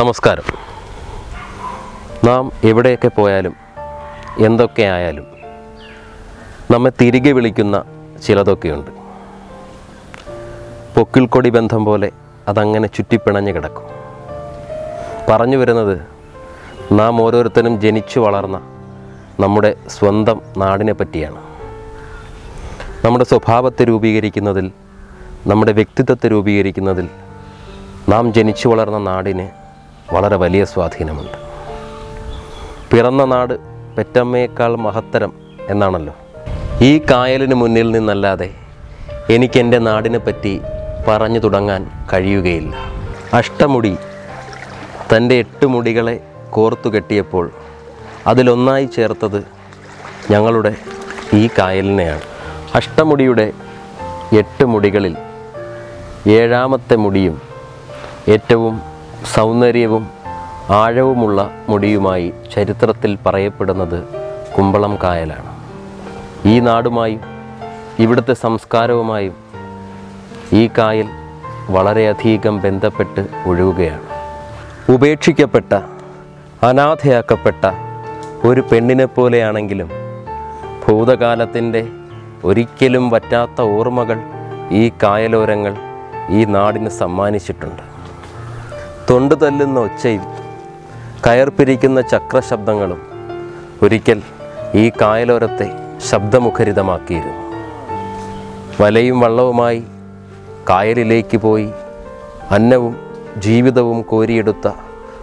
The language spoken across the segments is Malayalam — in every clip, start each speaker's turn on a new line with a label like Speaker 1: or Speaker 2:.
Speaker 1: നമസ്കാരം. നാം എവിടെയൊക്കെ പോയാലും എന്തൊക്കെ ആയാലും നമ്മെ തിരികെ വിളിക്കുന്ന ചിലതൊക്കെയുണ്ട്. പൊക്കിൾക്കൊടി ബന്ധം പോലെ അതങ്ങനെ ചുറ്റിപ്പിണഞ്ഞ് കിടക്കും. പറഞ്ഞു വരുന്നത് നാം ഓരോരുത്തരും ജനിച്ചു വളർന്ന നമ്മുടെ സ്വന്തം നാടിനെ പറ്റിയാണ്. നമ്മുടെ സ്വഭാവത്തെ രൂപീകരിക്കുന്നതിൽ നമ്മുടെ വ്യക്തിത്വത്തെ രൂപീകരിക്കുന്നതിൽ നാം ജനിച്ചു വളർന്ന നാടിന് വളരെ വലിയ സ്വാധീനമുണ്ട്. പിറന്ന നാട് പെറ്റമ്മയേക്കാൾ മഹത്തരം എന്നാണല്ലോ. ഈ കായലിന് മുന്നിൽ നിന്നല്ലാതെ എനിക്കെന്റെ നാടിനെ പറ്റി പറഞ്ഞു തുടങ്ങാൻ കഴിയുകയില്ല. അഷ്ടമുടി തന്റെ എട്ട് മുടികളെ കോർത്തു കെട്ടിയപ്പോൾ അതിലൊന്നായി ചേർത്തത് ഞങ്ങളുടെ ഈ കായലിനെയാണ്. അഷ്ടമുടിയുടെ എട്ട് മുടികളിൽ ഏഴാമത്തെ മുടിയും ഏറ്റവും സൗന്ദര്യവും ആഴവുമുള്ള മുടിയുമായി ചരിത്രത്തിൽ പറയപ്പെടുന്നത് കുമ്പളം കായലാണ്. ഈ നാടുമായും ഇവിടുത്തെ സംസ്കാരവുമായും ഈ കായൽ വളരെയധികം ബന്ധപ്പെട്ട് ഒഴുകുകയാണ്. ഉപേക്ഷിക്കപ്പെട്ട അനാഥയാക്കപ്പെട്ട ഒരു പെണ്ണിനെ പോലെയാണെങ്കിലും ഭൂതകാലത്തിന്റെ ഒരിക്കലും വറ്റാത്ത ഓർമ്മകൾ ഈ കായലോരങ്ങൾ ഈ നാടിന് സമ്മാനിച്ചിട്ടുണ്ട്. തൊണ്ടു തല്ലുന്ന ഒച്ചയും കയർപിരിക്കുന്ന ചക്രശബ്ദങ്ങളും ഒരിക്കൽ ഈ കായലോരത്തെ ശബ്ദമുഖരിതമാക്കിയിരുന്നു. വലയും വള്ളവുമായി കായലിലേക്ക് പോയി അന്നവും ജീവിതവും കോരിയെടുത്ത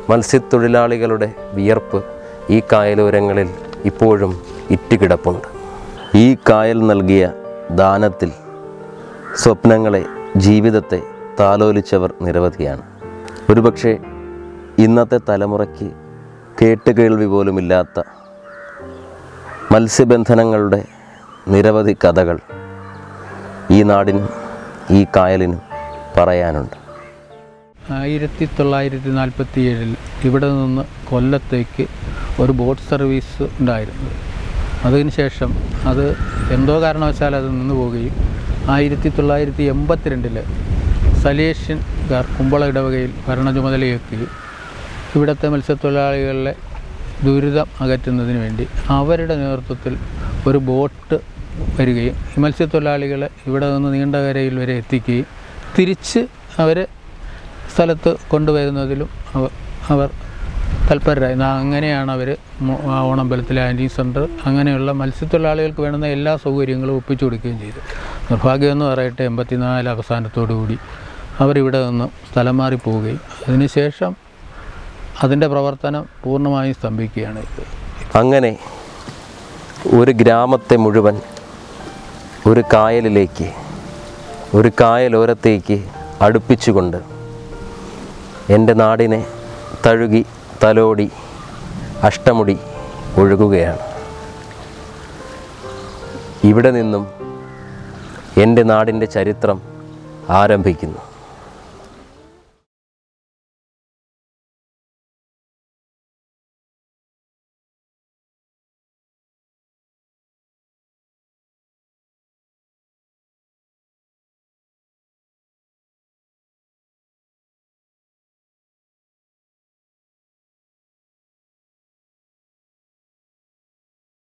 Speaker 1: മത്സ്യത്തൊഴിലാളികളുടെ വിയർപ്പ് ഈ കായലോരങ്ങളിൽ ഇപ്പോഴും ഇറ്റുകിടപ്പുണ്ട്. ഈ കായൽ നൽകിയ ദാനത്തിൽ സ്വപ്നങ്ങളെ ജീവിതത്തെ താലോലിച്ചവർ നിരവധിയാണ്. ഒരുപക്ഷെ ഇന്നത്തെ തലമുറയ്ക്ക് കേട്ടുകേൾവി പോലുമില്ലാത്ത മത്സ്യബന്ധനങ്ങളുടെ നിരവധി കഥകൾ ഈ നാടിനും ഈ കായലിനും പറയാനുണ്ട്.
Speaker 2: ആയിരത്തി തൊള്ളായിരത്തി നാൽപ്പത്തി ഏഴിൽ ഇവിടെ നിന്ന് കൊല്ലത്തേക്ക് ഒരു ബോട്ട് സർവീസ് ഉണ്ടായിരുന്നു. അതിനുശേഷം അത് എന്തോ കാരണവശാൽ അത് നിന്ന് പോവുകയും ആയിരത്തി തൊള്ളായിരത്തി എൺപത്തിരണ്ടിൽ സലേഷ്യൻകാർ കുമ്പള ഇടവകയിൽ ഭരണ ചുമതലയേൽക്കുകയും ഇവിടുത്തെ മത്സ്യത്തൊഴിലാളികളുടെ ദുരിതം അകറ്റുന്നതിന് വേണ്ടി അവരുടെ നേതൃത്വത്തിൽ ഒരു ബോട്ട് വരികയും ഈ മത്സ്യത്തൊഴിലാളികളെ ഇവിടെ നിന്ന് നീണ്ടകരയിൽ വരെ എത്തിക്കുകയും തിരിച്ച് അവരെ സ്ഥലത്ത് കൊണ്ടുവരുന്നതിലും അവ- അവർ തൽപരരായി. അങ്ങനെയാണ് അവർ ഓണമ്പലത്തിലെ ആന്റി സെന്റർ അങ്ങനെയുള്ള മത്സ്യത്തൊഴിലാളികൾക്ക് വേണ്ടുന്ന എല്ലാ സൗകര്യങ്ങളും ഒപ്പിച്ചു കൊടുക്കുകയും ചെയ്തു. നിർഭാഗ്യമെന്ന് പറയട്ടെ എൺപത്തിനാല് അവസാനത്തോടു കൂടി അവരിവിടെ നിന്ന് സ്ഥലം മാറി പോവുകയും അതിനുശേഷം അതിന്റെ പ്രവർത്തനം പൂർണമായും സ്തംഭിക്കുകയാണ്
Speaker 1: അങ്ങനെ ഒരു ഗ്രാമത്തെ മുഴുവൻ ഒരു കായലിലേക്ക് ഒരു കായലോരത്തേക്ക് അടുപ്പിച്ചുകൊണ്ട് എന്റെ നാടിനെ തഴുകി തലോടി അഷ്ടമുടി ഒഴുകുകയാണ്. ഇവിടെ നിന്നും എന്റെ നാടിന്റെ ചരിത്രം ആരംഭിക്കുന്നു.